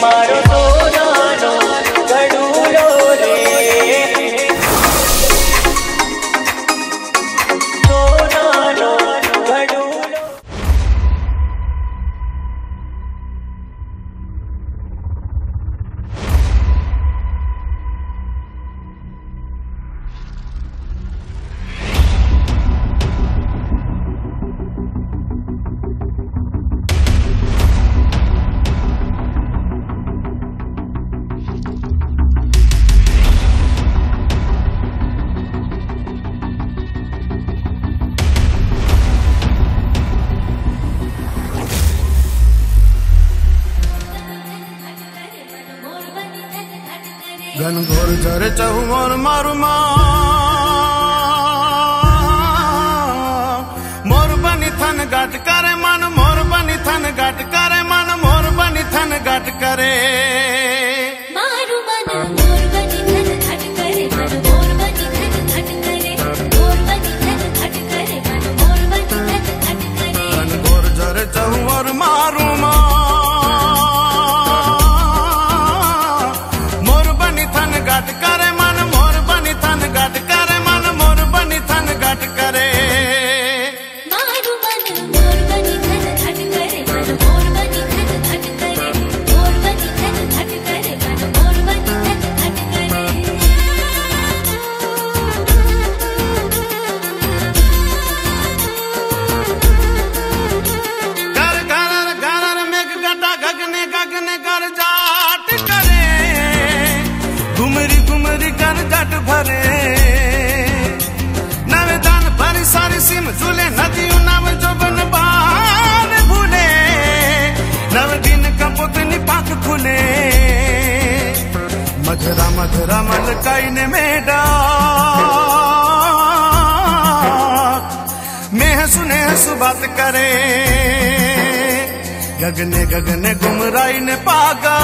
maroto. घनघोर झरे चहुर मरुमा। मधुरमलकैन मेडा नेह सुने सुबत करे। गगने गगने गुमराई ने पागा।